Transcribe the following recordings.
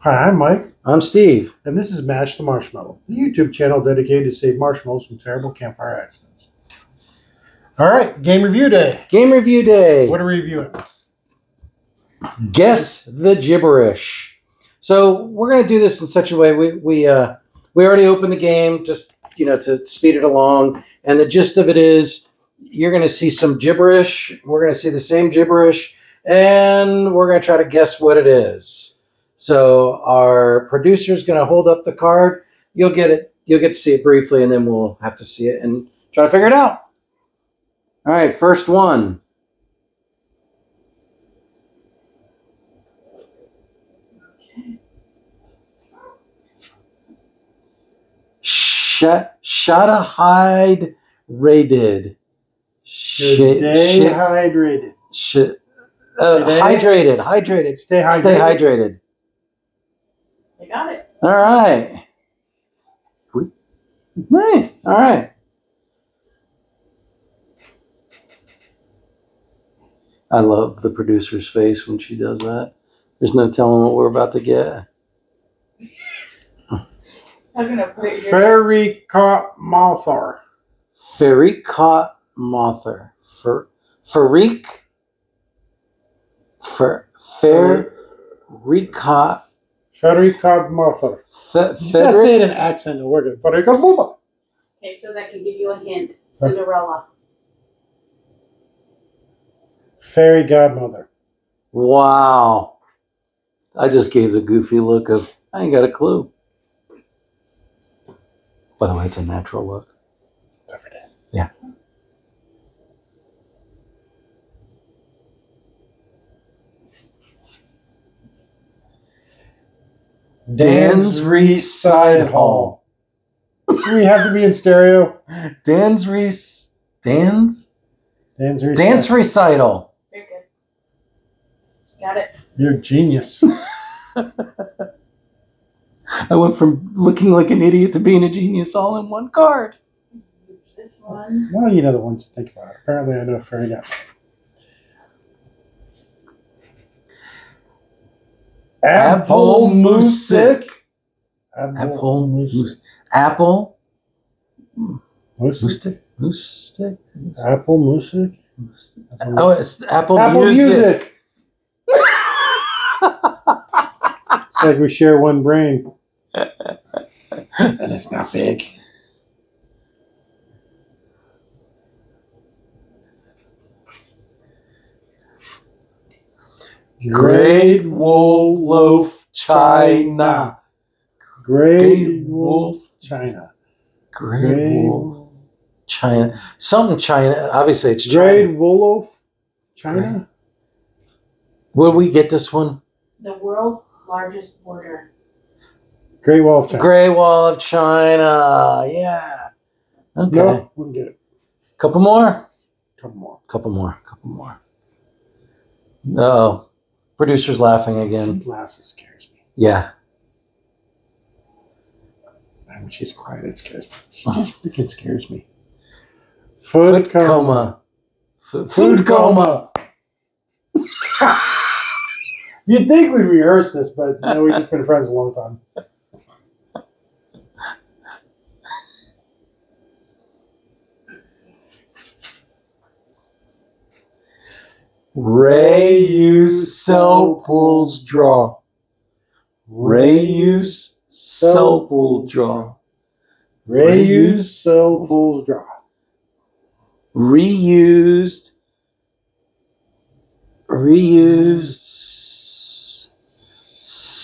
Hi, I'm Mike, I'm Steve. and this is Mash the Marshmallow, the YouTube channel dedicated to save marshmallows from terrible campfire accidents. All right, game review day. Game review day. What are we reviewing? Guess the gibberish. So we're gonna do this in such a way. We we uh we already opened the game just you know to speed it along, and the gist of it is you're gonna see some gibberish. We're gonna see the same gibberish, and we're gonna try to guess what it is. So our producer is gonna hold up the card. You'll get it. You'll get to see it briefly, and then we'll have to see it and try to figure it out. All right, first one. Sh- Shada Hyde rated. Sh- Stay hydrated. sh- uh, hydrated, hydrated. Stay hydrated. Stay hydrated. I got it. All right. We- Hey, all right. I love the producer's face when she does that. There's no telling what we're about to get. I'm gonna put your Fairy caught Malthar. Ferricot Mother. Fer, Ferric. Fer, Ferricot. Fairy caught Malthar. Fe, You gotta say it in accent to work it. Fairy caught Okay, it says I can give you a hint. Cinderella. Fairy godmother. Wow. I just gave the goofy look of, I ain't got a clue. By the way, it's a natural look. Dan's Reside Hall. We have to be in stereo. Dan's Res. Dan's? Dan's Recital. Dance Recital. Very good. Got it. You're a genius. I went from looking like an idiot to being a genius all in one card. This one. Well, you know the ones to think about. Apparently, I know fair godmother. Apple Music. Apple Apple Music. Moose. Apple Music. Moose Moose Stick. Apple Music. Oh, it's Apple, Apple Music. Music. It's like we share one brain. and it's not big. Great Wool Loaf China. Great Great Wolf Wolf China. Great Great Wool China. Something China. Obviously, it's China. Great China. Wolof China. Will we get this one? The world's largest border. Great Wall of China. Great Wall of China. Yeah. Okay. No, wouldn't get it. Couple more. Couple more. Couple more. Couple more. Oh, producer's laughing again. She laughs, it scares me. Yeah. And when she's quiet, it scares me. She just freaking scares me. Food, Food coma. coma. F- Food coma. You'd think we'd rehearse this, but no, we've just been friends a long time. Ray use cell pulls draw. Ray use cell pull draw. Reuse cell pulls draw. Reused. Reused.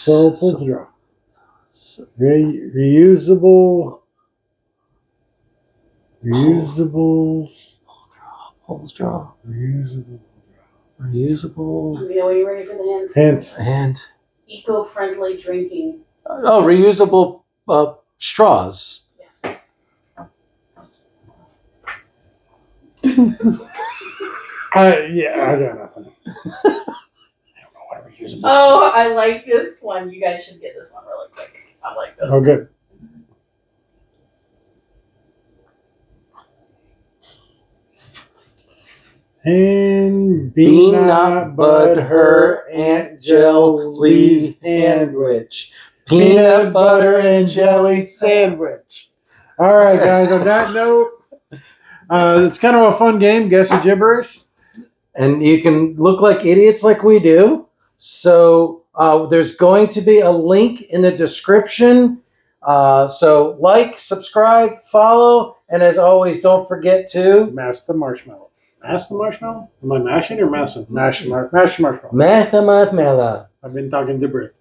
Cell pulls draw. Re- reusable. Reusables. Pulls draw. Reusable. Reusable. You know, are you ready for the hint? Hint. And Eco-friendly drinking. oh, reusable uh, straws. Yes. I, yeah, I got nothing. I don't know what a reusable. Oh, I like this one. You guys should get this one really quick. I like this. Oh, good. And be not Peanut butter and jelly sandwich. Peanut butter and jelly sandwich. All right, guys. On that note, uh, it's kind of a fun game. Guess the gibberish. And you can look like idiots like we do. So uh, there's going to be a link in the description. Uh, so like, subscribe, follow, and as always, don't forget to Mash the marshmallow. Mash the marshmallow? Am I mashing or mashing? Mash, mar- mash marshmallow. mash the marshmallow. I've been talking gibberish.